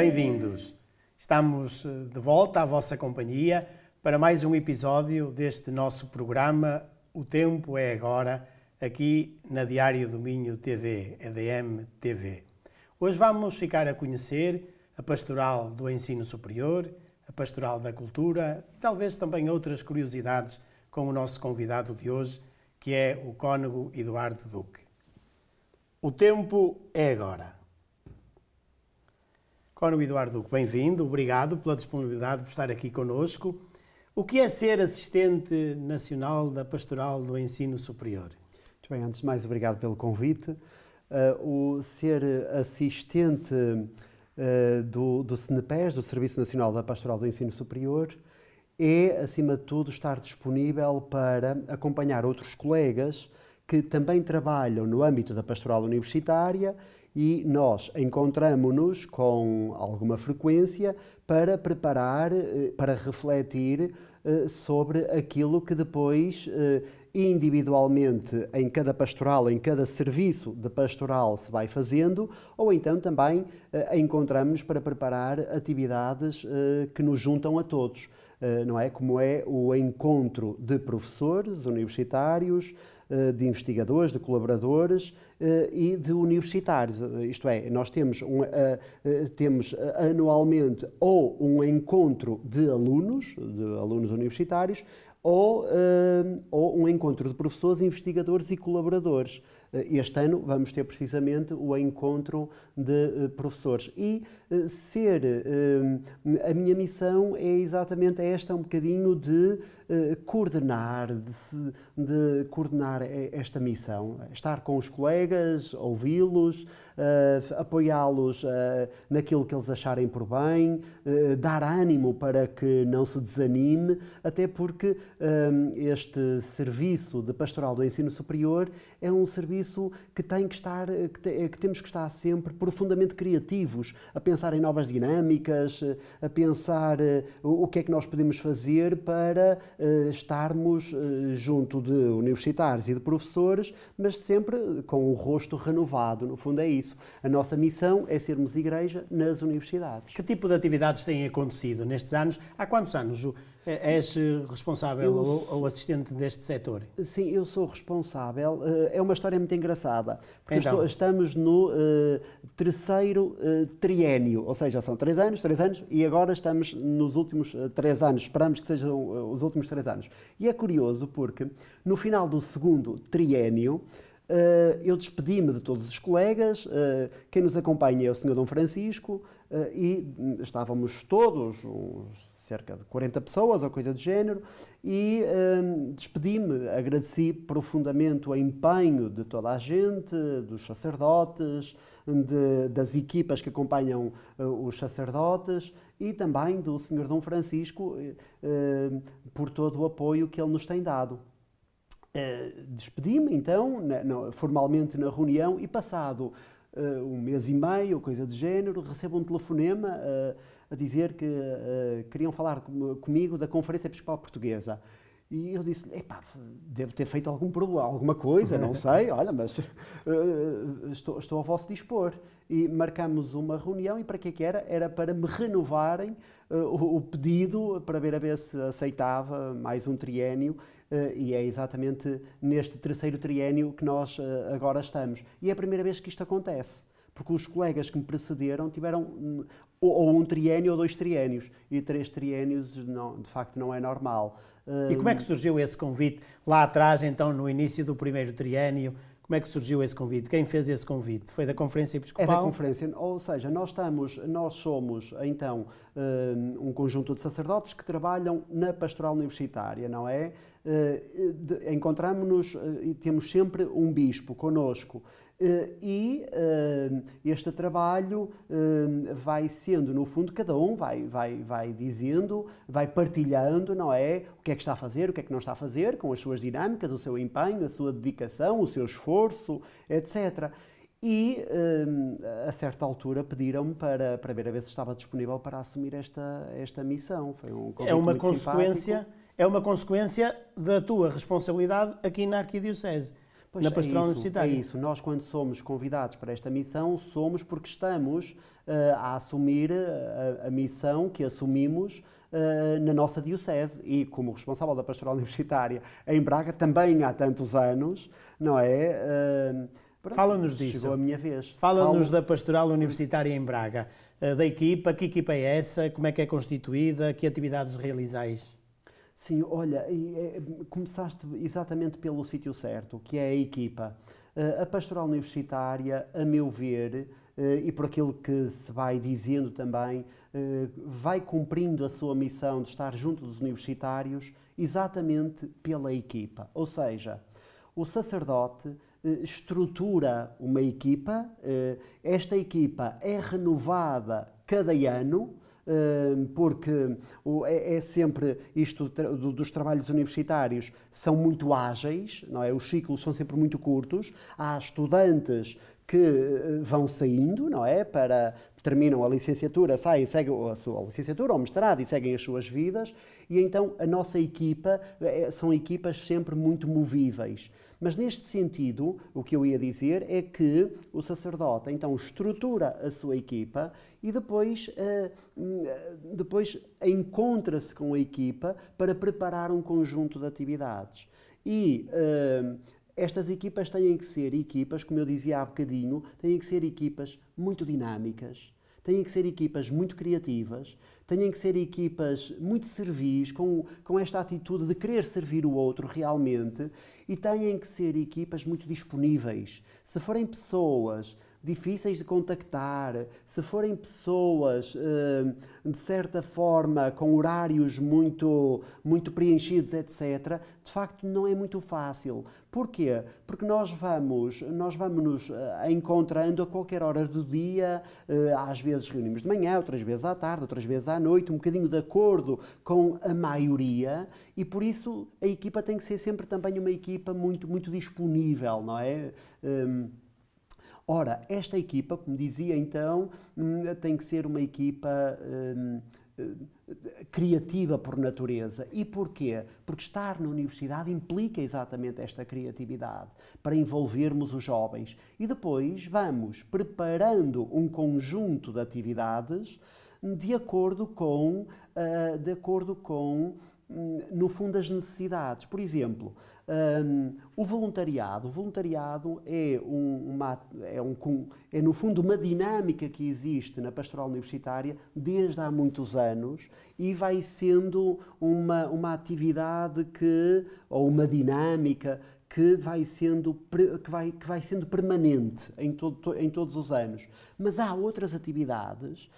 bem-vindos. Estamos eh, de volta à vossa companhia para mais um episódio deste nosso programa O Tempo é Agora, aqui na Diário do Minho TV, EDM TV. Hoje vamos ficar a conhecer a Pastoral do Ensino Superior, a Pastoral da Cultura e talvez também outras curiosidades com o nosso convidado de hoje, que é o cônego Eduardo Duque. O tempo é agora. Cônego Eduardo Duque, bem-vindo, obrigado pela disponibilidade por estar aqui conosco. O que é ser assistente nacional da Pastoral do Ensino Superior? Muito bem, antes de mais, obrigado pelo convite. Uh, o ser assistente uh, do, do do Serviço Nacional da Pastoral do Ensino Superior, é, acima de tudo, estar disponível para acompanhar outros colegas que também trabalham no âmbito da pastoral universitária e nós encontramos-nos com alguma frequência para preparar, eh, para refletir eh, sobre aquilo que depois eh, individualmente em cada pastoral, em cada serviço de pastoral se vai fazendo, ou então também encontramos-nos para preparar atividades que nos juntam a todos. Não é? Como é o encontro de professores universitários, de investigadores, de colaboradores eh, e de universitários. Isto é, nós temos, um, temos anualmente ou um encontro de alunos, de alunos universitários, ou, ou um encontro de professores, investigadores e colaboradores. Este ano vamos ter precisamente o encontro de professores. E ser. A minha missão é exatamente esta, um bocadinho de eh, coordenar, de, de, coordenar esta missão, estar com os colegas, ouvi-los, apoiá-los naquilo que eles acharem por bem, dar ânimo para que não se desanime, até porque este serviço de pastoral do ensino superior é um serviço que tem que estar, que, te, que temos que estar sempre profundamente criativos, a pensar em novas dinâmicas, a pensar o que é que nós podemos fazer para eh, estarmos eh, junto de universitários e de professores, mas sempre com o rosto renovado. No fundo, é isso. A nossa missão é sermos igreja nas universidades. Que tipo de atividades têm acontecido nestes anos? Há quantos anos és responsável eu, ou, ou, assistente deste setor? Sim, eu sou responsável. Eh, é uma história muito engraçada, porque então. estou, estamos no uh, terceiro uh, triênio, ou seja, são três anos, três anos, e agora estamos nos últimos três anos. Esperamos que sejam os últimos três anos. E é curioso porque no final do segundo triênio, Uh, eu despedi-me de todos os colegas, uh, quem nos acompanha é o Sr. Dom Francisco, uh, e estávamos todos, uns cerca de 40 pessoas ou coisa do género, e hum, despedi-me, agradeci profundamente o empenho de toda a gente, dos sacerdotes, de, das equipas que acompanham uh, os sacerdotes e também do Sr. Dom Francisco uh, por todo o apoio que ele nos tem dado. Uh, Despedi-me então, na, na, formalmente na reunião, e passado um mês e meio, coisa do género, recebo um telefonema a dizer que uh, queriam falar com, comigo da Conferência Episcopal Portuguesa. E eu disse, epá, devo ter feito algum problema, alguma coisa, não sei, olha, mas uh, estou, estou ao vosso dispor. E marcamos uma reunião e para que é que era? Era para me renovarem uh, o, o, pedido, para ver a ver se aceitava mais um triênio, uh, e é exatamente neste terceiro triênio que nós agora estamos. E é a primeira vez que isto acontece porque os colegas que me precederam tiveram ou, um triênio ou dois triênios, e três triênios não, de facto não é normal. E como é que hum, surgiu esse convite lá atrás, então, no início do primeiro triênio? Como é que surgiu esse convite? Quem fez esse convite? Foi da Conferência Episcopal? É da Conferência, ou seja, nós, estamos, nós somos, então, hum, um conjunto de sacerdotes que trabalham na pastoral universitária, não é? Uh, Encontramos-nos uh, e temos sempre um bispo conosco eh, e uh, este trabalho uh, vai sendo, no fundo, cada um vai, vai, vai dizendo, vai partilhando, não é? O que é que está a fazer, o que é que não está a fazer, com as suas dinâmicas, o seu empenho, a sua dedicação, o seu esforço, etc. E, a certa altura, pediram-me para, para ver a ver se estava disponível para assumir esta, esta missão. Foi um é uma consequência simpático. É uma consequência da tua responsabilidade aqui na Arquidiocese pois na pastoral é isso, universitária. É isso. Nós, quando somos convidados para esta missão, somos porque estamos uh, a assumir a, a, missão que assumimos uh, na nossa Diocese. E como responsável da pastoral universitária em Braga, também há tantos anos, não é? Uh, Fala-nos disso. Chegou a minha vez. Fala-nos Falo... da pastoral universitária em Braga, da equipa, que equipa é essa, como é que é constituída, que atividades realizais? Sim, olha, é, começaste exatamente pelo sítio certo, que é a equipa. Eh, a pastoral universitária, a meu ver, eh, e por aquilo que se vai dizendo também, eh, vai cumprindo a sua missão de estar junto dos universitários exatamente pela equipa. Ou seja, o sacerdote estrutura uma equipa, esta equipa é renovada cada ano, porque é, é sempre isto dos trabalhos universitários são muito ágeis, não é? Os ciclos são sempre muito curtos. Há estudantes que eh, vão saindo, não é? Para terminam a licenciatura, saem, seguem a sua licenciatura ou mestrado e seguem as suas vidas, e então a nossa equipa eh, são equipas sempre muito movíveis. Mas neste sentido, o que eu ia dizer é que o sacerdote então estrutura a sua equipa e depois, uh, depois encontra-se com a equipa para preparar um conjunto de atividades. E uh, estas equipas têm que ser equipas, como eu dizia há bocadinho, têm que ser equipas muito dinâmicas, têm que ser equipas muito criativas, têm que ser equipas muito servis, com, com esta atitude de querer servir o outro realmente, e têm que ser equipas muito disponíveis. Se forem pessoas difíceis de contactar, se forem pessoas eh, de certa forma com horários muito, muito preenchidos, etc., de facto não é muito fácil. Porquê? Porque nós vamos, nós vamos nos eh, encontrando a qualquer hora do dia, eh, às vezes reunimos de manhã, outras vezes à tarde, outras vezes à noite, um bocadinho de acordo com a maioria, e por isso a equipa tem que ser sempre também uma equipa muito, muito disponível, não é? Um, Ora, esta equipa, como dizia então, hum, tem que ser uma equipa hum, criativa por natureza. E porquê? Porque estar na universidade implica exatamente esta criatividade, para envolvermos os jovens. E depois vamos preparando um conjunto de atividades de acordo com, uh, de acordo com hum, no fundo, as necessidades. Por exemplo, um, o voluntariado, o voluntariado é, um, uma, é, um, é, no fundo, uma dinâmica que existe na pastoral universitária desde há muitos anos e vai sendo uma, uma atividade que, ou uma dinâmica que vai sendo, que vai, que vai sendo permanente em, todo, em todos os anos. Mas há outras atividades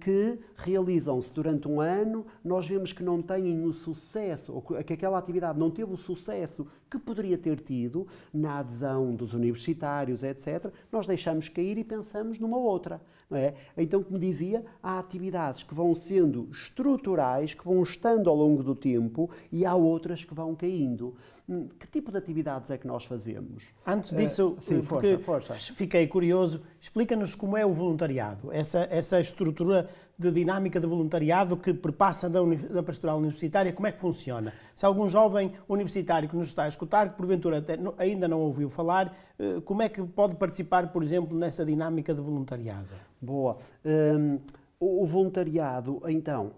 que realizam-se durante um ano, nós vemos que não têm o sucesso, ou que aquela atividade não teve o sucesso que poderia ter tido na adesão dos universitários, etc. Nós deixamos cair e pensamos numa outra. Não é? Então, como dizia, há atividades que vão sendo estruturais, que vão estando ao longo do tempo, e há outras que vão caindo. Hum, que tipo de atividades é que nós fazemos? Antes disso, uh, sim, porque força, força. fiquei curioso, explica-nos como é o voluntariado, essa, essa estrutura de dinâmica de voluntariado que perpassa da, da pastoral universitária, como é que funciona? Se algum jovem universitário que nos está a escutar, que porventura ainda não ouviu falar, uh, como é que pode participar, por exemplo, nessa dinâmica de voluntariado? Boa. Um, o voluntariado, então,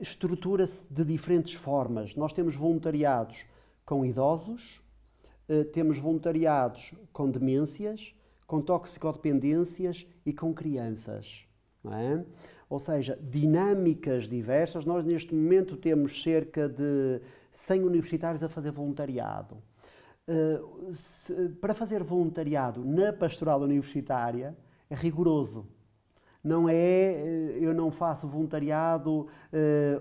estrutura-se de diferentes formas. Nós temos voluntariados com idosos, eh, temos voluntariados com demências, com toxicodependências e com crianças. É? Ou seja, dinâmicas diversas. Nós, neste momento, temos cerca de 100 universitários a fazer voluntariado. Uh, se, para fazer voluntariado na pastoral universitária é rigoroso. Não é, eh, eu não faço voluntariado uh,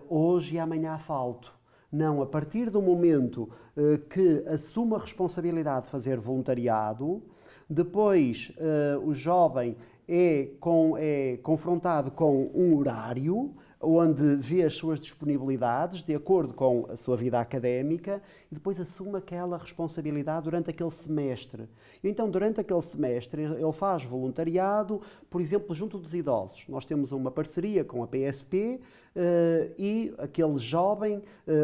hoje e amanhã falto. Não, a partir do momento uh, que assumo a responsabilidade de fazer voluntariado, depois o jovem é, com, é confrontado com um horário onde vê as suas disponibilidades de acordo com a sua vida académica e depois assume aquela responsabilidade durante aquele semestre. Então, durante aquele semestre, ele faz voluntariado, por exemplo, junto dos idosos. Nós temos uma parceria com a PSP e aquele jovem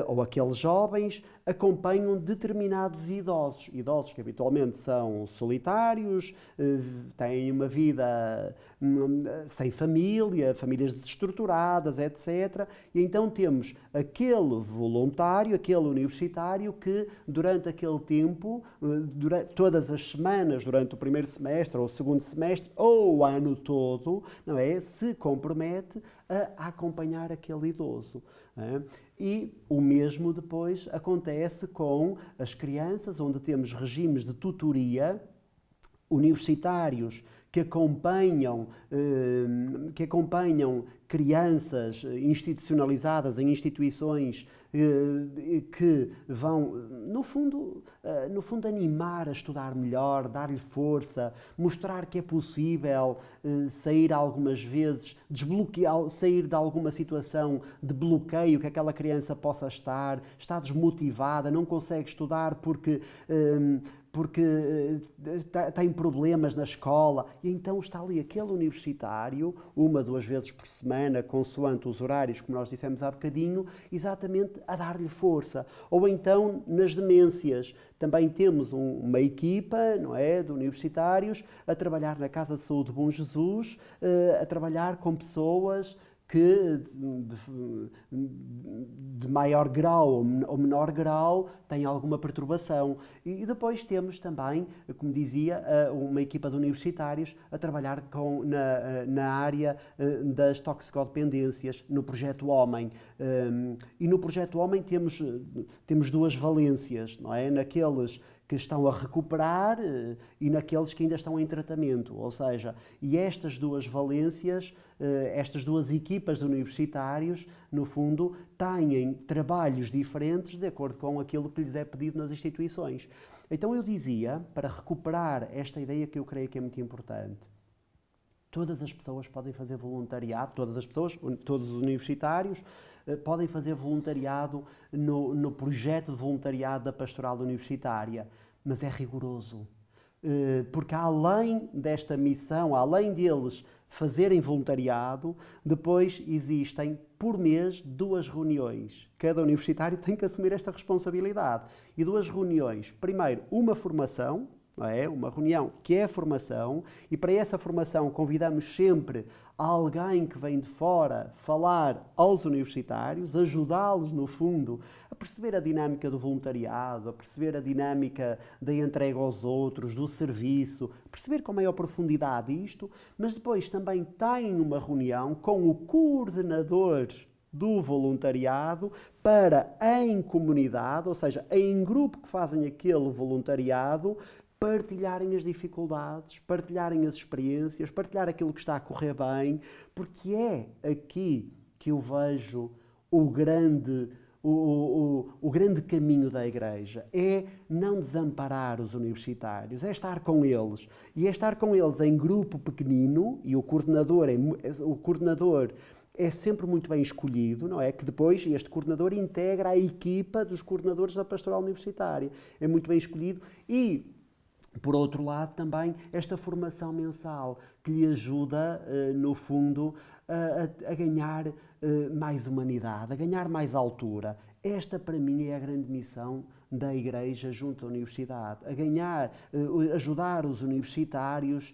ou aqueles jovens acompanham determinados idosos. Idosos que habitualmente são solitários, eh, têm uma vida hum, sem família, famílias desestruturadas, etc. E então temos aquele voluntário, aquele universitário que durante aquele tempo, eh, durante, todas as semanas, durante o primeiro semestre ou o segundo semestre, ou o ano todo, não é, se compromete a acompanhar aquele idoso. É? E o mesmo depois acontece com as crianças, onde temos regimes de tutoria universitários que acompanham, eh, que acompanham crianças institucionalizadas em instituições eh, que vão, no fundo, eh, no fundo, animar a estudar melhor, dar-lhe força, mostrar que é possível sair algumas vezes, desbloquear, sair de alguma situação de bloqueio que aquela criança possa estar, está desmotivada, não consegue estudar porque porque uh, tem problemas na escola, e então está ali aquele universitário, uma, duas vezes por semana, consoante os horários, como nós dissemos há bocadinho, exatamente a dar-lhe força. Ou então, nas demências, também temos um, uma equipa, não é, de universitários, a trabalhar na Casa de Saúde Bom Jesus, uh, a trabalhar com pessoas que de, de, maior grau ou menor grau têm alguma perturbação. E depois temos também, como dizia, uma equipa de universitários a trabalhar com, na, na área eh, das toxicodependências, no Projeto Homem. Ehm, e no Projeto Homem temos, temos duas valências, não é? Naqueles que estão a recuperar eh, e naqueles que ainda estão em tratamento. Ou seja, e estas duas valências, eh, estas duas equipas de universitários, no fundo, têm trabalhos diferentes de acordo com aquilo que lhes é pedido nas instituições. Então eu dizia, para recuperar esta ideia que eu creio que é muito importante, todas as pessoas podem fazer voluntariado, todas as pessoas, todos os universitários, eh, podem fazer voluntariado no, no projeto de voluntariado da pastoral universitária mas é rigoroso. Eh, porque além desta missão, além deles fazerem voluntariado, depois existem por mês duas reuniões. Cada universitário tem que assumir esta responsabilidade. E duas reuniões. Primeiro, uma formação, é? Uma reunião que é formação, e para essa formação convidamos sempre alguém que vem de fora falar aos universitários, ajudá-los, no fundo, a perceber a dinâmica do voluntariado, a perceber a dinâmica da entrega aos outros, do serviço, perceber com maior profundidade isto, mas depois também tem uma reunião com o coordenador do voluntariado para, em comunidade, ou seja, em grupo que fazem aquele voluntariado, partilharem as dificuldades, partilharem as experiências, partilhar aquilo que está a correr bem, porque é aqui que eu vejo o grande, o, o, o, grande caminho da Igreja. É não desamparar os universitários, é estar com eles. E é estar com eles em grupo pequenino, e o coordenador é, o coordenador é sempre muito bem escolhido, não é? Que depois este coordenador integra a equipa dos coordenadores da pastoral universitária. É muito bem escolhido e por outro lado, também esta formação mensal que lhe ajuda, eh, no fundo, a, ganhar eh, mais humanidade, a ganhar mais altura. Esta, para mim, é a grande missão da Igreja junto à Universidade, a ganhar, eh, ajudar os universitários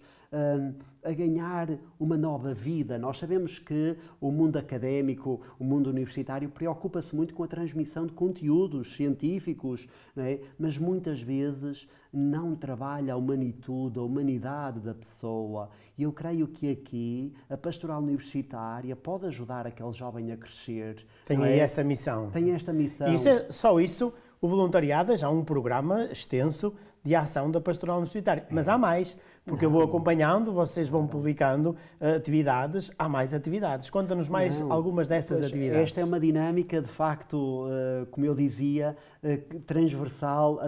a ganhar uma nova vida. Nós sabemos que o mundo académico, o mundo universitário, preocupa-se muito com a transmissão de conteúdos científicos, é? mas muitas vezes não trabalha a humanitude, a humanidade da pessoa. E eu creio que aqui a pastoral universitária pode ajudar aquele jovem a crescer. Tem é? essa missão. Tem esta missão. Isso é, só isso, o voluntariado é já um programa extenso de ação da pastoral universitária. Mas há mais, porque eu vou acompanhando, vocês vão publicando uh, atividades, há mais atividades. Conta-nos mais não. algumas dessas pois, atividades. Esta é uma dinâmica, de facto, uh, como eu dizia, uh, transversal,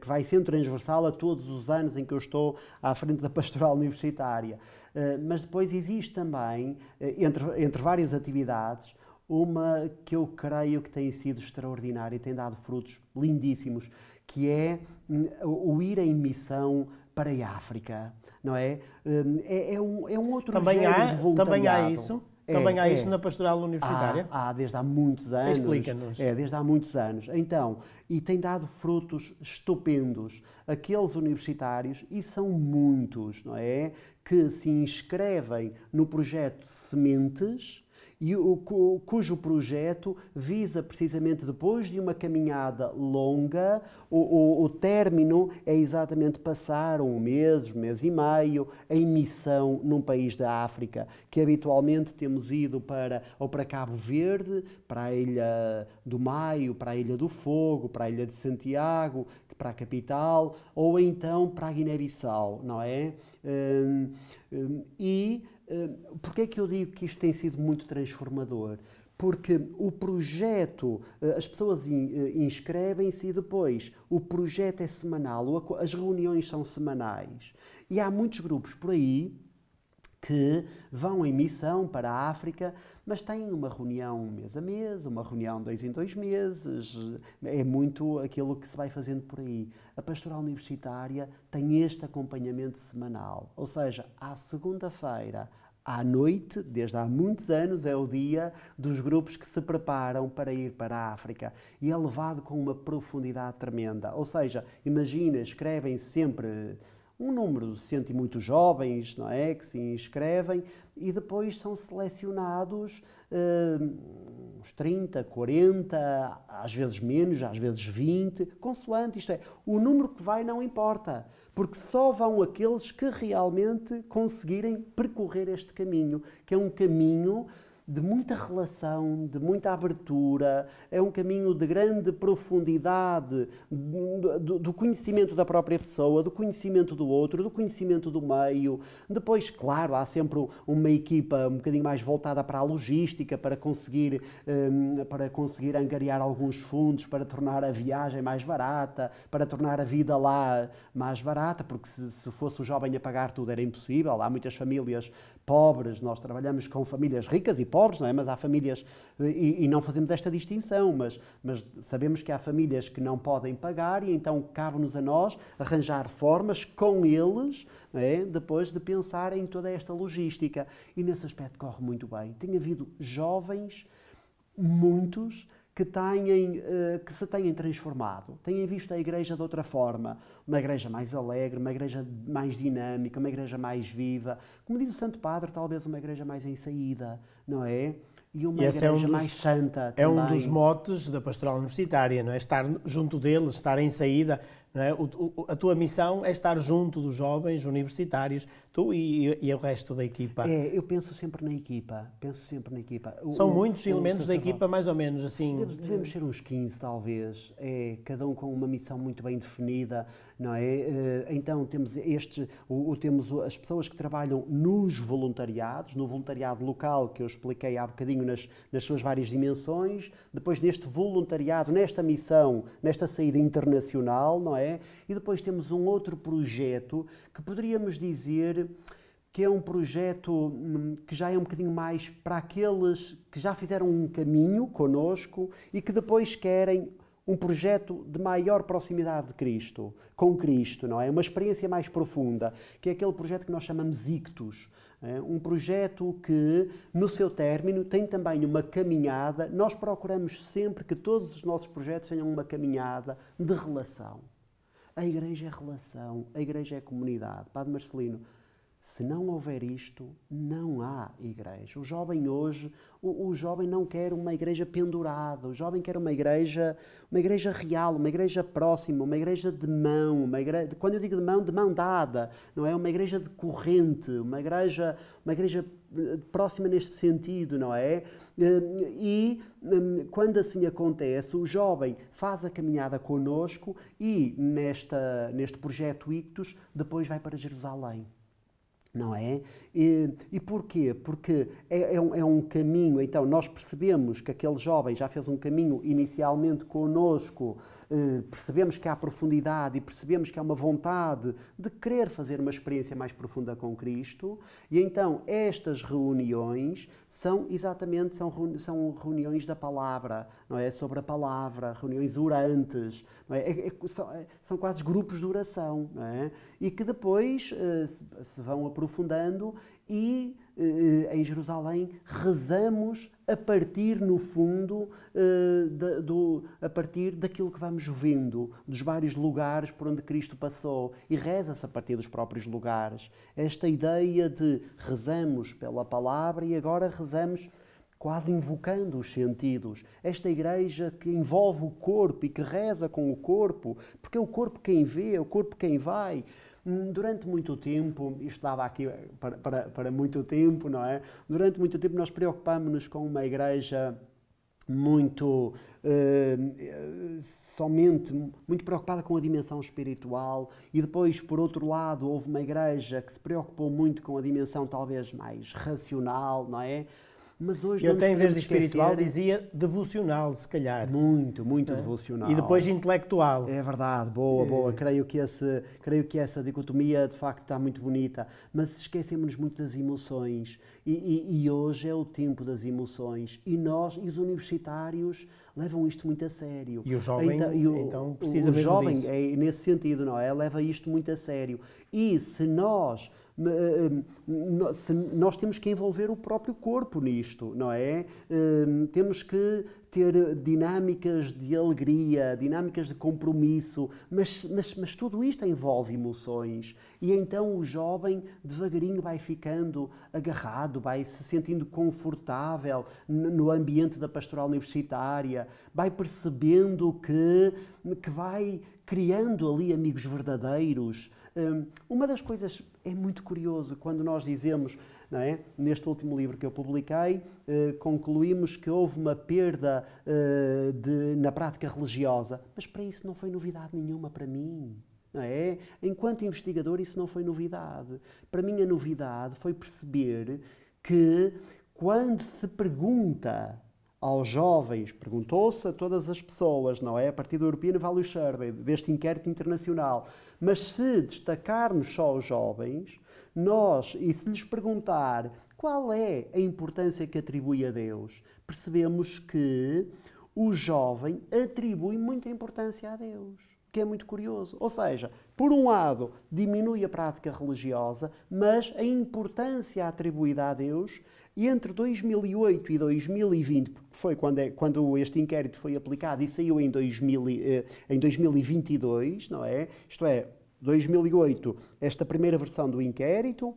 que vai sendo transversal a todos os anos em que eu estou à frente da pastoral universitária. mas depois existe também, entre, entre várias atividades, uma que eu creio que tem sido extraordinária e tem dado frutos lindíssimos, que é hum, o ir em missão para a África, não é? Hum, é, é, um, é um outro também há, Também há isso? Também é, há isso é. na pastoral universitária? Há, há, desde há muitos anos. Explica-nos. É, desde há muitos anos. Então, e tem dado frutos estupendos. Aqueles universitários, e são muitos, não é? Que se inscrevem no projeto Sementes, e o, cujo projeto visa precisamente depois de uma caminhada longa, o, o, o término é exatamente passar um mês, um mês e meio em missão num país da África, que habitualmente temos ido para ou para Cabo Verde, para a Ilha do Maio, para a Ilha do Fogo, para a Ilha de Santiago, para a capital, ou então para a Guiné-Bissau, não é? Hum, hum, e Porquê é que eu digo que isto tem sido muito transformador? Porque o projeto, eh, as pessoas eh, inscrevem-se e depois o projeto é semanal, as reuniões são semanais. E há muitos grupos por aí que vão em missão para a África, mas têm uma reunião mês a mês, uma reunião dois em dois meses. É muito aquilo que se vai fazendo por aí. A pastoral universitária tem este acompanhamento semanal, ou seja, à segunda-feira, à noite, desde há muitos anos, é o dia dos grupos que se preparam para ir para a África e é levado com uma profundidade tremenda. Ou seja, imagina, escrevem sempre um número de e muitos jovens, não é, que se inscrevem e depois são selecionados uh, uns 30, 40, às vezes menos, às vezes 20, consoante, isto é, o número que vai não importa, porque só vão aqueles que realmente conseguirem percorrer este caminho, que é um caminho de muita relação, de muita abertura, é um caminho de grande profundidade do, do, conhecimento da própria pessoa, do conhecimento do outro, do conhecimento do meio. Depois, claro, há sempre uma equipa um bocadinho mais voltada para a logística, para conseguir, um, para conseguir angariar alguns fundos, para tornar a viagem mais barata, para tornar a vida lá mais barata, porque se, se fosse o jovem a pagar tudo era impossível. Há muitas famílias pobres, nós trabalhamos com famílias ricas e pobres, não é? Mas há famílias, e, e, não fazemos esta distinção, mas, mas sabemos que há famílias que não podem pagar e então cabe-nos a nós arranjar formas com eles, é? depois de pensar em toda esta logística. E nesse aspecto corre muito bem. Tem havido jovens, muitos, que, tenham, eh, que se tenham transformado, tenham visto a igreja de outra forma, uma igreja mais alegre, uma igreja mais dinâmica, uma igreja mais viva, como diz o Santo Padre, talvez uma igreja mais em saída, não é? E uma e igreja é um dos, mais santa também. É um dos motes da pastoral universitária, não é? Estar junto deles, estar em saída, é? O, o, a tua missão é estar junto dos jovens universitários, tu e, e, o resto da equipa. É, eu penso sempre na equipa, penso sempre na equipa. O, São muitos elementos da equipa, mais ou menos assim. Devemos, devemos ser uns 15, talvez. É, cada um com uma missão muito bem definida, não é? Eh, então temos estes, o, temos as pessoas que trabalham nos voluntariados, no voluntariado local que eu expliquei há bocadinho nas, nas suas várias dimensões, depois neste voluntariado, nesta missão, nesta saída internacional, não é? E depois temos um outro projeto que poderíamos dizer que é um projeto hum, que já é um bocadinho mais para aqueles que já fizeram um caminho conosco e que depois querem um projeto de maior proximidade de Cristo, com Cristo, não é? Uma experiência mais profunda, que é aquele projeto que nós chamamos Ictus. É? Um projeto que, no seu término, tem também uma caminhada. Nós procuramos sempre que todos os nossos projetos tenham uma caminhada de relação. A igreja é relação, a igreja é comunidade. Padre Marcelino, se não houver isto, não há igreja. O jovem hoje, o, o, jovem não quer uma igreja pendurada, o jovem quer uma igreja, uma igreja real, uma igreja próxima, uma igreja de mão, uma igreja, quando eu digo de mão, de mão dada, não é uma igreja de corrente, uma igreja, uma igreja eh, próxima neste sentido, não é? Eh, e hum, quando assim acontece, o jovem faz a caminhada conosco e nesta, neste projeto Ictus depois vai para Jerusalém não é? E, e porquê? Porque é, é, um, é, um, caminho, então nós percebemos que aquele jovem já fez um caminho inicialmente conosco, percebemos que há profundidade e percebemos que há uma vontade de querer fazer uma experiência mais profunda com Cristo, e então estas reuniões são exatamente são, são reuniões da palavra, não é? Sobre a palavra, reuniões orantes, não é? é, é são, é, são, quase grupos de oração, não é? E que depois uh, se, se vão aprofundando e eh, em Jerusalém, rezamos a partir, no fundo, uh, do, a partir daquilo que vamos vendo, dos vários lugares por onde Cristo passou. E reza-se a partir dos próprios lugares. Esta ideia de rezamos pela palavra e agora rezamos quase invocando os sentidos. Esta igreja que envolve o corpo e que reza com o corpo, porque é o corpo quem vê, é o corpo quem vai. Hum, durante muito tempo, isto dava aqui para, para, para muito tempo, não é? Durante muito tempo nós preocupámos-nos com uma igreja muito uh, somente muito preocupada com a dimensão espiritual e depois por outro lado houve uma igreja que se preocupou muito com a dimensão talvez mais racional não é mas hoje Eu até em vez de espiritual dizia devocional, se calhar. Muito, muito é? devocional. E depois intelectual. É verdade, boa, é. boa. Creio que, esse, creio que essa dicotomia de facto está muito bonita. Mas esquecemos muito das emoções. E, e, e, hoje é o tempo das emoções. E nós, e os universitários, levam isto muito a sério. E o jovem, então, o, então precisa o, o jovem, disso. é nesse sentido, não é? Leva isto muito a sério. E se nós nós temos que envolver o próprio corpo nisto, não é? Eh, temos que ter dinâmicas de alegria, dinâmicas de compromisso, mas, mas, mas tudo isto envolve emoções. E então o jovem devagarinho vai ficando agarrado, vai se sentindo confortável no ambiente da pastoral universitária, vai percebendo que, que vai criando ali amigos verdadeiros. Hum, uma das coisas é muito curioso quando nós dizemos, é? neste último livro que eu publiquei, eh, concluímos que houve uma perda eh, de, na prática religiosa, mas para isso não foi novidade nenhuma para mim. É? Enquanto investigador, isso não foi novidade. Para mim, a novidade foi perceber que quando se pergunta aos jovens, perguntou-se a todas as pessoas, não é? A partir do European Value Survey, deste inquérito internacional. Mas se destacarmos só os jovens, nós, e se lhes perguntar qual é a importância que atribui a Deus, percebemos que o jovem atribui muita importância a Deus que é muito curioso. Ou seja, por um lado, diminui a prática religiosa, mas a importância atribuída a Deus e entre 2008 e 2020, porque foi quando, é, quando este inquérito foi aplicado e saiu em, 2000, eh, em 2022, não é? Isto é, 2008, esta primeira versão do inquérito,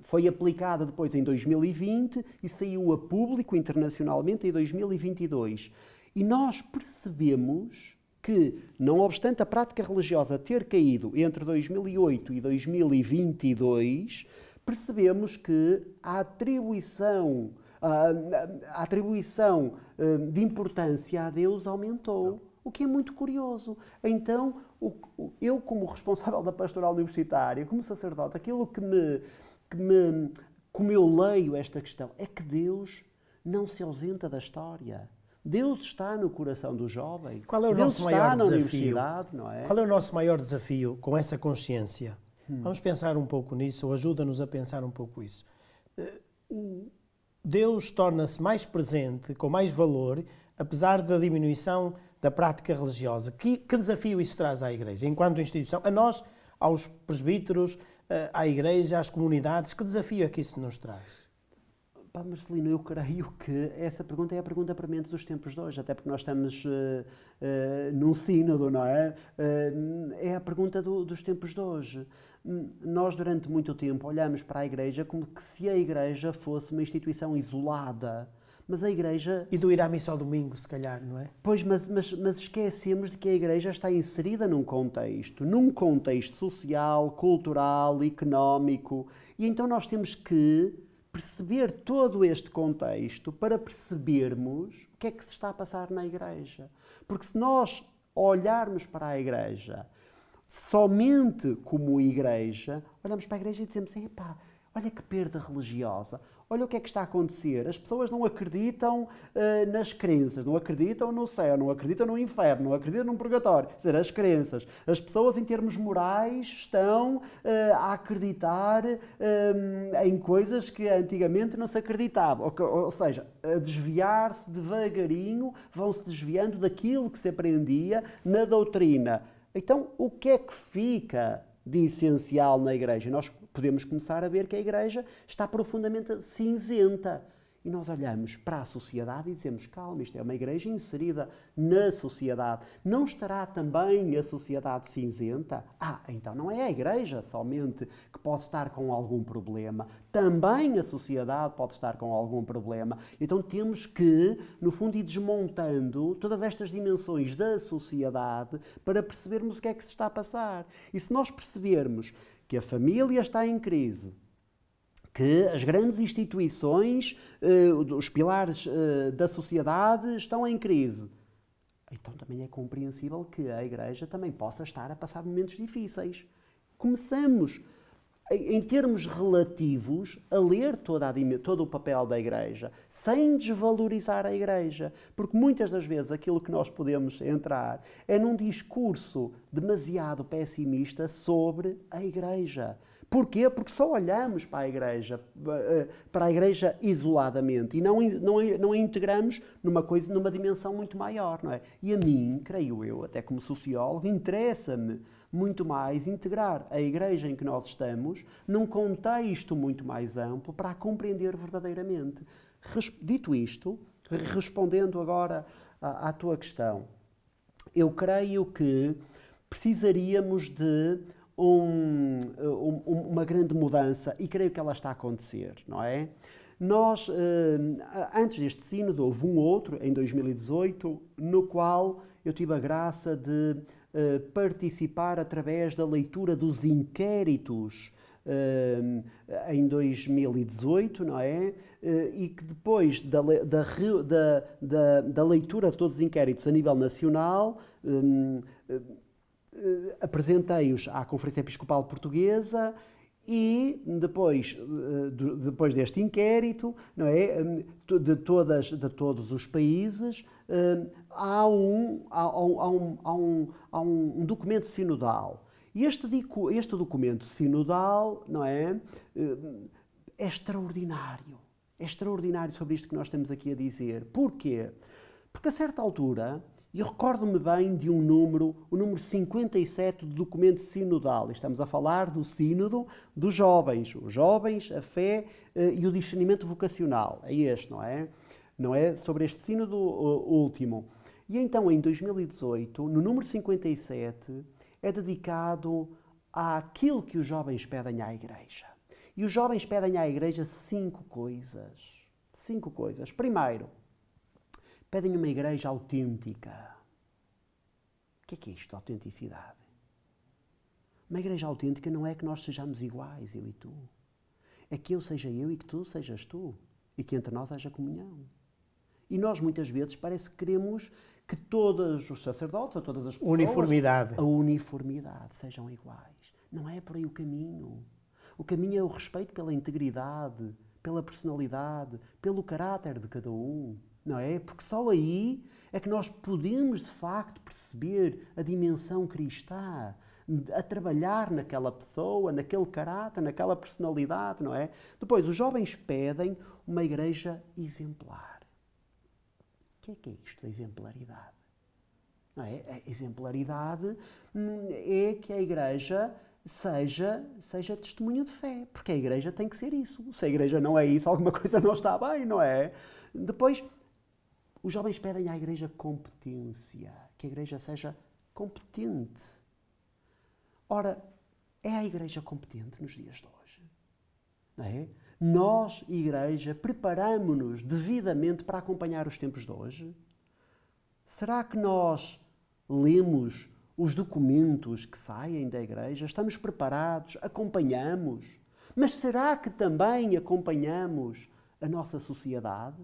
foi aplicada depois em 2020 e saiu a público internacionalmente em 2022. E nós percebemos que, não obstante a prática religiosa ter caído entre 2008 e 2022, percebemos que a atribuição, a, a atribuição hum, de importância a Deus aumentou. O que é muito curioso. Então, o, eu, como responsável da pastoral universitária, como sacerdote, aquilo que me, que me. Como eu leio esta questão, é que Deus não se ausenta da história. Deus está no coração do jovem. Qual é o Deus nosso maior desafio? não é? Qual é o nosso maior desafio com essa consciência? Vamos pensar um pouco nisso, ou ajuda-nos a pensar um pouco isso. Eh, Deus torna-se mais presente, com mais valor, apesar da diminuição da prática religiosa. Que, que, desafio isso traz à Igreja, enquanto instituição? A nós, aos presbíteros, eh, à Igreja, às comunidades, que desafio é que isso nos traz? Pá, Marcelino, eu creio que essa pergunta é a pergunta premente dos tempos de hoje, até porque nós estamos uh, uh, num sínodo, não é? Uh, é a pergunta do, dos tempos de hoje. Nós, durante muito tempo, olhamos para a Igreja como que se a Igreja fosse uma instituição isolada. Mas a Igreja. E do ir à missa ao domingo, se calhar, não é? Pois, mas, mas, mas esquecemos de que a Igreja está inserida num contexto, num contexto social, cultural, económico. E então nós temos que perceber todo este contexto para percebermos o que é que se está a passar na Igreja. Porque se nós olharmos para a Igreja somente como Igreja, olhamos para a Igreja e dizemos: epá, olha que perda religiosa, olha o que é que está a acontecer. As pessoas não acreditam uh, nas crenças, não acreditam no céu, não acreditam no inferno, não acreditam no purgatório. Quer dizer, as crenças. As pessoas, em termos morais, estão uh, a acreditar uh, em coisas que antigamente não se acreditava. Ou, ou seja, a desviar-se devagarinho, vão-se desviando daquilo que se aprendia na doutrina. Então, o que é que fica de essencial na igreja? Nós podemos começar a ver que a igreja está profundamente cinzenta. E nós olhamos para a sociedade e dizemos: calma, isto é uma igreja inserida na sociedade. Não estará também a sociedade cinzenta? Ah, então não é a igreja somente que pode estar com algum problema. Também a sociedade pode estar com algum problema. Então temos que, no fundo, ir desmontando todas estas dimensões da sociedade para percebermos o que é que se está a passar. E se nós percebermos que a família está em crise, que as grandes instituições, uh, os pilares uh, da sociedade estão em crise. Então também é compreensível que a Igreja também possa estar a passar momentos difíceis. Começamos, em, termos relativos, a ler toda a, todo o papel da Igreja, sem desvalorizar a Igreja. Porque muitas das vezes aquilo que nós podemos entrar é num discurso demasiado pessimista sobre a Igreja. Porquê? Porque só olhamos para a igreja, eh, para a igreja isoladamente e não, não, não a integramos numa coisa, numa dimensão muito maior, não é? E a mim, creio eu, até como sociólogo, interessa-me muito mais integrar a igreja em que nós estamos num contexto muito mais amplo para a compreender verdadeiramente. Dito isto, respondendo agora à, tua questão, eu creio que precisaríamos de um, um, uma grande mudança e creio que ela está a acontecer, não é? Nós, eh, antes deste sínodo, houve um outro, em 2018, no qual eu tive a graça de participar através da leitura dos inquéritos Uh, em 2018, não é? Uh, e que depois da, da, da, da, leitura de todos os inquéritos a nível nacional, apresentei-os à Conferência Episcopal Portuguesa e depois, uh, depois deste inquérito, não é, de, todas, de todos os países, uh, há, um, há, há, um, há, um, há um documento sinodal. E este, este documento sinodal, não é, é extraordinário. É extraordinário sobre isto que nós estamos aqui a dizer. Porquê? Porque a certa altura e recordo-me bem de um número, o número 57 do documento sinodal. Estamos a falar do sínodo dos jovens. Os jovens, a fé uh, e o discernimento vocacional. É este, não é? Não é sobre este sínodo último. E então, em 2018, no número 57, é dedicado àquilo que os jovens pedem à Igreja. E os jovens pedem à Igreja cinco coisas. Cinco coisas. Primeiro, Pedem uma igreja autêntica. O que é que é isto, autenticidade? Uma igreja autêntica não é que nós sejamos iguais, eu e tu. É que eu seja eu e que tu sejas tu. E que entre nós haja comunhão. E nós muitas vezes parece que queremos que todos os sacerdotes, todas as pessoas. Uniformidade. A uniformidade sejam iguais. Não é por aí o caminho. O caminho é o respeito pela integridade, pela personalidade, pelo caráter de cada um não é? Porque só aí é que nós podemos de facto perceber a dimensão cristã, a trabalhar naquela pessoa, naquele caráter, naquela personalidade, não é? Depois, os jovens pedem uma igreja exemplar. O que é que é isto da exemplaridade? Não é? A exemplaridade hum, é que a igreja seja, seja testemunho de fé, porque a igreja tem que ser isso. Se a igreja não é isso, alguma coisa não está bem, não é? Depois, os jovens pedem à igreja competência, que a igreja seja competente. Ora, é a igreja competente nos dias de hoje? Não é? Nós, igreja, preparamos-nos devidamente para acompanhar os tempos de hoje? Será que nós lemos os documentos que saem da igreja? Estamos preparados? Acompanhamos? Mas será que também acompanhamos a nossa sociedade?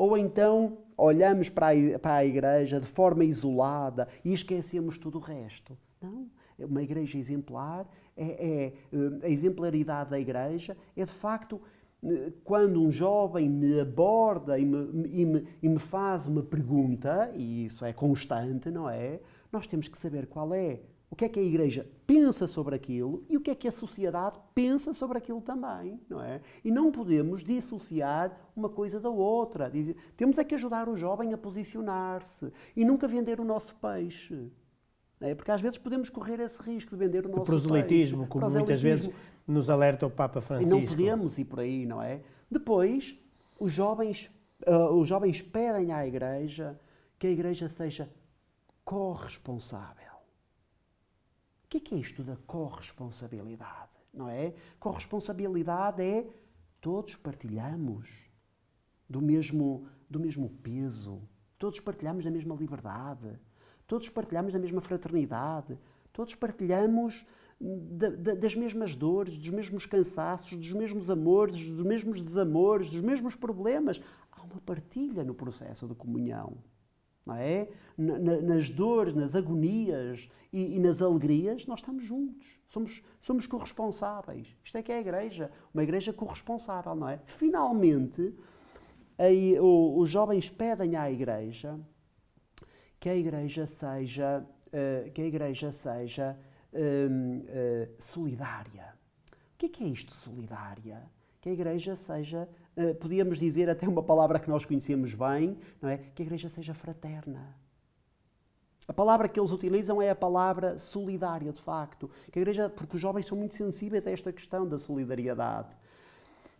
Ou então olhamos para a, para a igreja de forma isolada e esquecemos tudo o resto. Não. Uma igreja exemplar, é, é, eh, a exemplaridade da igreja é de facto eh, quando um jovem me aborda e me, e, me, e me, faz uma pergunta, e isso é constante, não é? Nós temos que saber qual é o que é que a Igreja pensa sobre aquilo e o que é que a sociedade pensa sobre aquilo também, não é? E não podemos dissociar uma coisa da outra. Dizer, temos é que ajudar o jovem a posicionar-se e nunca vender o nosso peixe. É? Porque às vezes podemos correr esse risco de vender o nosso de proselitismo, peixe. como muitas vezes nos alerta o Papa Francisco. E não podemos ir por aí, não é? Depois, os jovens, uh, os jovens pedem à Igreja que a Igreja seja corresponsável. O que é, que é isto da corresponsabilidade? Não é? Corresponsabilidade é todos partilhamos do mesmo, do mesmo peso, todos partilhamos da mesma liberdade, todos partilhamos da mesma fraternidade, todos partilhamos das mesmas dores, dos mesmos cansaços, dos mesmos amores, dos mesmos desamores, dos mesmos problemas. Há uma partilha no processo de comunhão. Não é? nas dores, nas agonias e, e, nas alegrias, nós estamos juntos. Somos, somos corresponsáveis. Isto é que é a igreja. Uma igreja corresponsável, não é? Finalmente, aí, o, os jovens pedem à igreja que a igreja seja, uh, que a igreja seja uh, solidária. O que é, que é isto, solidária? Que a igreja seja, podíamos dizer até uma palavra que nós conhecemos bem, não é? Que a igreja seja fraterna. A palavra que eles utilizam é a palavra solidária, de facto. Que a igreja, porque os jovens são muito sensíveis a esta questão da solidariedade.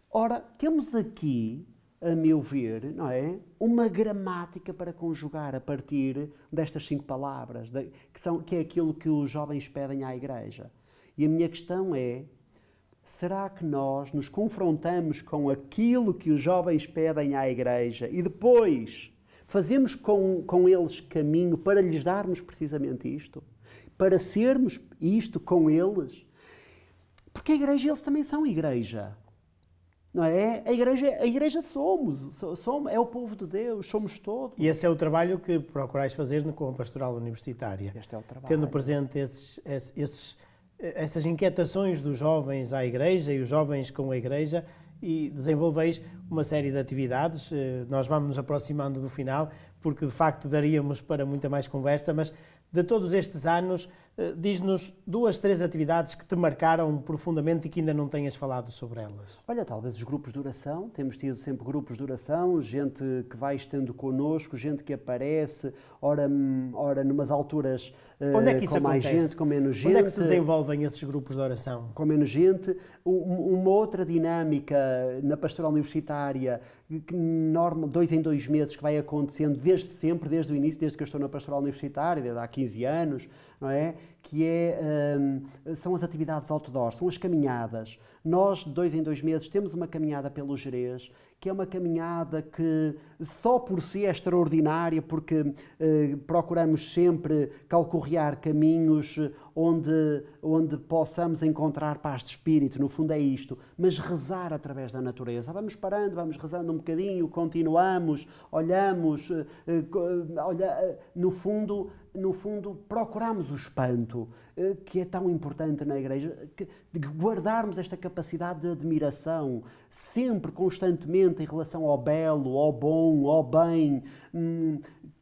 Ora, temos aqui a meu ver, não é? Uma gramática para conjugar a partir destas cinco palavras, que, são, que é aquilo que os jovens pedem à Igreja. E a minha questão é: será que nós nos confrontamos com aquilo que os jovens pedem à Igreja e depois fazemos com, com eles caminho para lhes darmos precisamente isto? Para sermos isto com eles? Porque a Igreja, eles também são Igreja. Não é? A igreja, a igreja somos, somos, é o povo de Deus, somos todos. E esse é o trabalho que procurais fazer com a pastoral universitária. Este é o trabalho. Tendo presente esses, esses, essas inquietações dos jovens à igreja e os jovens com a igreja e desenvolveis uma série de atividades. Eh, nós vamos nos aproximando do final, porque de facto daríamos para muita mais conversa, mas de todos estes anos, diz-nos duas, três atividades que te marcaram profundamente e que ainda não tenhas falado sobre elas. Olha, talvez os grupos de oração. Temos tido sempre grupos de oração, gente que vai estando connosco, gente que aparece, ora, ora numas alturas eh, Onde é que isso com mais acontece? gente, com menos gente. Onde é que se desenvolvem esses grupos de oração? Com menos gente. Uma outra dinâmica na pastoral universitária, que norma, dois em dois meses, que vai acontecendo desde sempre, desde o início, desde que eu estou na pastoral universitária, desde há 15 anos, não é? Que é, um, são as atividades outdoor, são as caminhadas. Nós, de dois em dois meses, temos uma caminhada pelo Jerez, que é uma caminhada que só por si é extraordinária, porque eh, procuramos sempre calcorrear caminhos onde, onde possamos encontrar paz de espírito, no fundo é isto, mas rezar através da natureza. Vamos parando, vamos rezando um bocadinho, continuamos, olhamos, eh, eh, olha, no fundo no fundo, procuramos o espanto, eh, que é tão importante na igreja, de guardarmos esta capacidade de admiração, sempre, constantemente, em relação ao belo, ao bom, ao bem, hum,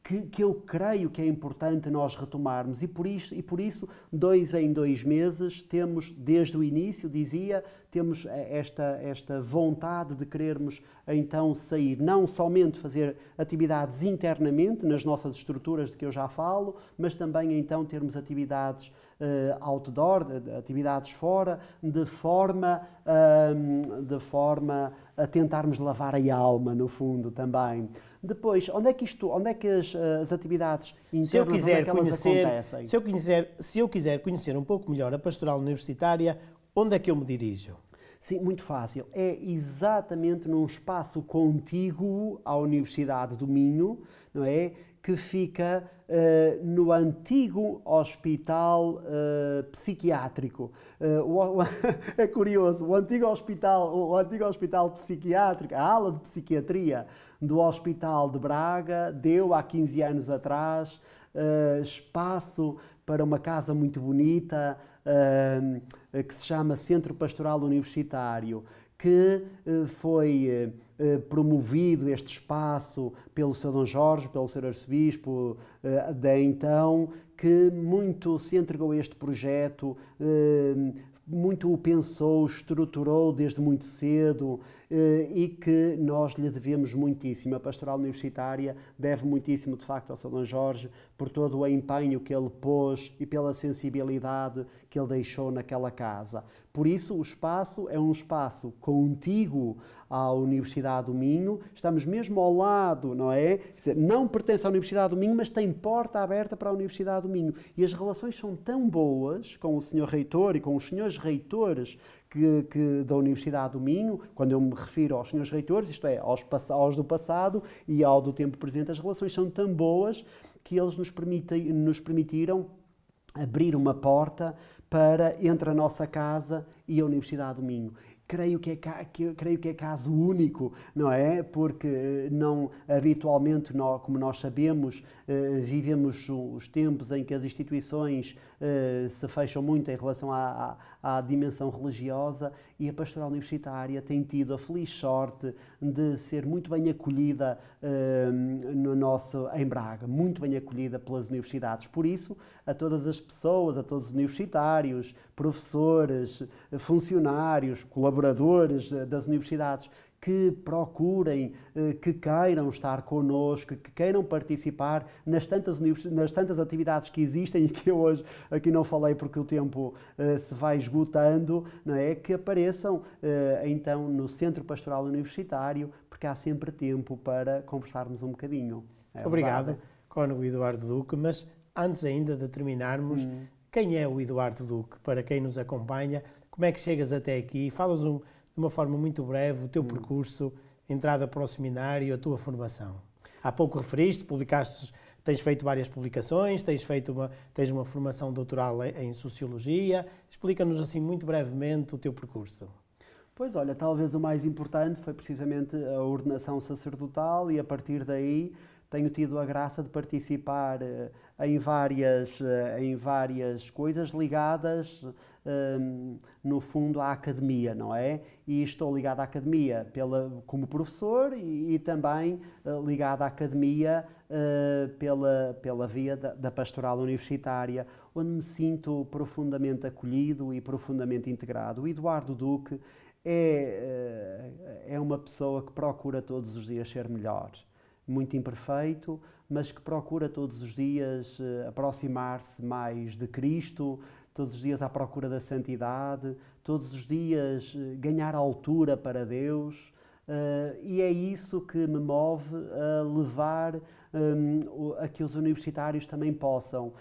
que, que, eu creio que é importante nós retomarmos. E por, isso, e por isso, dois em dois meses, temos, desde o início, dizia, temos esta, esta vontade de querermos então sair, não somente fazer atividades internamente, nas nossas estruturas de que eu já falo, mas também então termos atividades uh, outdoor, atividades fora, de forma, de forma a tentarmos lavar a alma, no fundo, também. Depois, onde é que isto, onde é que as, as atividades internas, se eu quiser é conhecer, acontecem? Se eu, quiser, se eu quiser conhecer um pouco melhor a pastoral universitária, onde é que eu me dirijo? Sim, muito fácil. É exatamente num espaço contíguo à Universidade do Minho, não é? Que fica uh, no antigo hospital uh, psiquiátrico. Uh, o, é curioso, o antigo hospital, o antigo hospital psiquiátrico, a ala de psiquiatria do Hospital de Braga deu há 15 anos atrás espaço para uma casa muito bonita que se chama Centro Pastoral Universitário, que foi eh, promovido este espaço pelo Sr. Dom Jorge, pelo Sr. Arcebispo eh, de então, que muito se entregou a este projeto, muito o pensou, estruturou desde muito cedo e que nós lhe devemos muitíssimo. A pastoral universitária deve muitíssimo, de facto, ao São Jorge por todo o empenho que ele pôs e pela sensibilidade que ele deixou naquela casa. Por isso, o espaço é um espaço contíguo à Universidade do Minho, estamos mesmo ao lado, não é? Não pertence à Universidade do Minho, mas tem porta aberta para a Universidade do Minho. E as relações são tão boas com o senhor reitor e com os senhores reitores que, que, da Universidade do Minho, quando eu me refiro aos senhores reitores, isto é, aos, aos, do passado e ao do tempo presente, as relações são tão boas que eles nos, permitem, nos permitiram abrir uma porta para entre a nossa casa e a Universidade do Minho creio que, é, creio que é caso único, não é? Porque eh, não habitualmente, como nós sabemos, eh, vivemos os tempos em que as instituições eh, se fecham muito em relação à, à, à, dimensão religiosa e a pastoral universitária tem tido a feliz sorte de ser muito bem acolhida no nosso, em Braga, muito bem acolhida pelas universidades. Por isso, a todas as pessoas, a todos os universitários, professores, funcionários, colaboradores, colaboradores das universidades que procurem, eh, que queiram estar connosco, que queiram participar nas tantas, nas tantas atividades que existem e que eu hoje aqui não falei porque o tempo uh, se vai esgotando, não é? que apareçam uh, então no Centro Pastoral Universitário, porque há sempre tempo para conversarmos um bocadinho. É Obrigado, Cónigo Eduardo Duque, mas antes ainda de terminarmos, hum. quem é o Eduardo Duque? Para quem nos acompanha, como é que chegas até aqui? Falas um, de uma forma muito breve o teu hum. percurso, entrada para o seminário, a tua formação. Há pouco referiste, publicaste, tens feito várias publicações, tens feito uma, tens uma formação doutoral em, em Sociologia. Explica-nos assim muito brevemente o teu percurso. Pois olha, talvez o mais importante foi precisamente a ordenação sacerdotal e a partir daí tenho tido a graça de participar uh, em, várias, uh, em várias coisas ligadas, uh, no fundo, à academia, não é? E estou ligado à academia pela, como professor e, e também ligado à academia pela, pela via da, da pastoral universitária, onde me sinto profundamente acolhido e profundamente integrado. O Eduardo Duque é, é uma pessoa que procura todos os dias ser melhor muito imperfeito, mas que procura todos os dias uh, aproximar-se mais de Cristo, todos os dias à procura da santidade, todos os dias uh, ganhar altura para Deus. Uh, e é isso que me move a levar um, a que os universitários também possam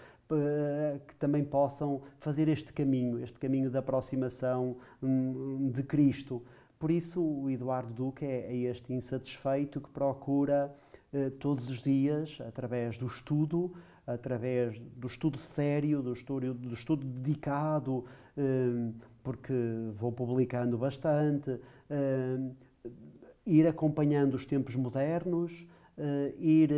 que também possam fazer este caminho, este caminho de aproximação um, de Cristo. Por isso, o Eduardo Duque é, é este insatisfeito que procura eh, todos os dias, através do estudo, através do estudo sério, do estudo, do estudo dedicado, eh, porque vou publicando bastante, eh, ir acompanhando os tempos modernos, ir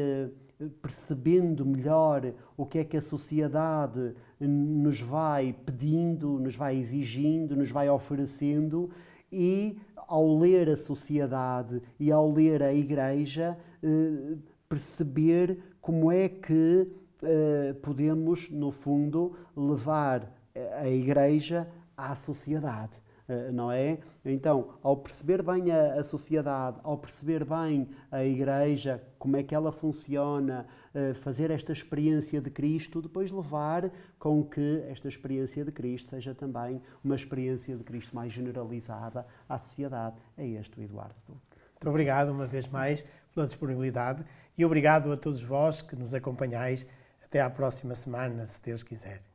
percebendo melhor o que é que a sociedade nos vai pedindo, nos vai exigindo, nos vai oferecendo e ao ler a sociedade e ao ler a Igreja, eh, perceber como é que eh, podemos, no fundo, levar a Igreja à sociedade. Eh, não é? Então, ao perceber bem a, a, sociedade, ao perceber bem a Igreja, como é que ela funciona, uh, fazer esta experiência de Cristo, depois levar com que esta experiência de Cristo seja também uma experiência de Cristo mais generalizada à sociedade. É este o Eduardo Duque. Muito obrigado uma vez mais pela disponibilidade e obrigado a todos vós que nos acompanhais. Até à próxima semana, se Deus quiser.